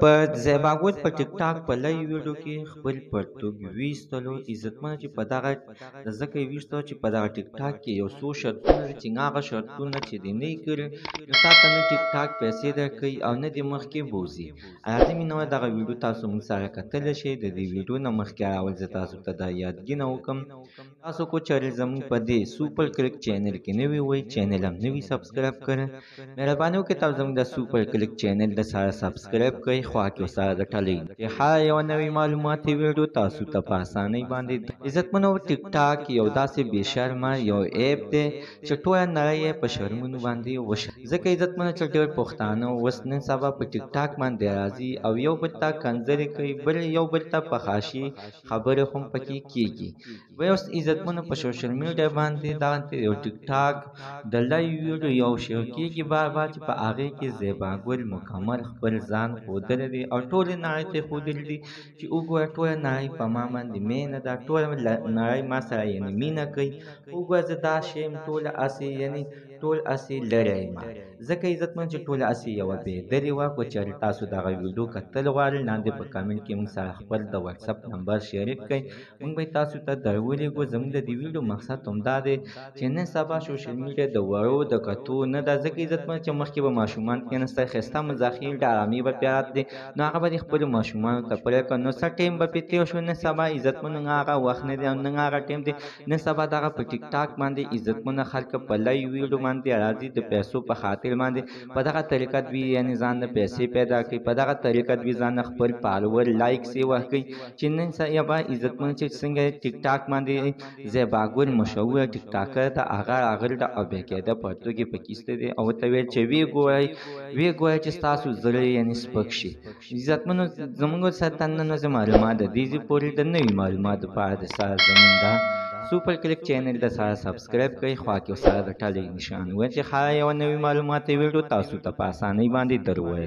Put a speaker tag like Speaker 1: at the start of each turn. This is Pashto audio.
Speaker 1: په زیباګوت په ټیک ټاک په لای ویډیو کې خپل پرتوګ ویستلو عزتمن چې په دغه ځکه ویستو چې په دغه ټیک ټاک کې یو څو شرطونه دي چې هغه شرطونه چې دی نه کړی نو تا ته نه ټیک ټاک پیسې درکوي او نه دې مخکې بوځي لازمي نه دغه ویډیو تاسو موږ سره کتلی شئ د دې ویډیو نه مخکې اول زه تاسو ته دا یادګینه وکم تاسو کو چرې زموږ په دې سوپر کلیک چینل کې نوی وای چینل هم نوی سبسکرایب کړئ مهرباني وکړئ تاسو زموږ د سوپر کلیک چینل د سره سبسکرایب کړئ خوا کې سره غټلې ها یو نوی معلوماتي ویډیو تاسو ته په اسانۍ باندې عزتمنو ټیک ټاک یو داسې بې شرمه یو ایپ دی چې ټوله نړۍ یې په شرمونو باندې وشه ځکه عزتمنو چې ډېر پښتانه اوس نن سبا په ټیک ټاک باندې راځي او یو بل ته کنځلې کوي بل یو بل ته په خاشي خبرې هم پکې کیږي وای اوس عزتمنو په سوشل میډیا باندې دا یو ټیک ټاک د لای ویډیو یو شیر کیږي بار بار چې په هغه کې زیبا ګل مکمل خپل ځان خودل دي او ټول نړۍ ته خودل دي چې وګوره ټول نړۍ په ما باندې مینه ده ټول نړۍ ما سره یې مینه کوي وګوره زه دا شیم ټول اسی یعنی ټول اسی لری ما ځکه عزتمن چې ټول اسی یو به دلی وا کو چېرې تاسو دغه ویډیو کتل غواړئ لاندې په کمنټ کې موږ سره خپل د واتس اپ نمبر شریک کړئ موږ به تاسو ته درولېږو زموږ د دې ویډیو مقصد همدا دی چې نن سبا سوشل میډیا د وړو د کتو نه ده ځکه عزتمن چې مخکې به ماشومان کېناستل ښایسته مزاخیل ډارامې به پرې راتلې نو هغه به یې خپلو ماشومانو ته پرېږده نو څه ټایم به پرې تېر شو نن سبا عزتمنو نه هغه وخت نه دی او نه هغه ټایم دی نن سبا دغه په ټیک ټاک باندې عزتمن خلک په لای ویډو باندې راځي د پیسو په خاطر باندې په دغه طریقه دوی یعنی ځان له پیسې پیدا کوي په دغه طریقه دوی ځان خپل پالور لایک سی ورکوي چې نن سبا عزتمن چې څنګه ټیک ټاک باندې زیباګل مشهور ټیک ټاکر ته هغه راغل د او بیا کېده پرتو کې پکېسته دی او ته ویل چې وی ګوای وی ګوای چې تاسو زړه یې نسبک شي عزتمنو زموږ سره تنه نه معلومات د دې پورې د نوي معلومات په اړه د ساز زموږ دا سپر کلیک چینل د سره سبسکرایب کړئ خو کې سره د ټلې نشان وځي خا یو نوي معلومات ویډیو تاسو ته په اسانۍ باندې دروي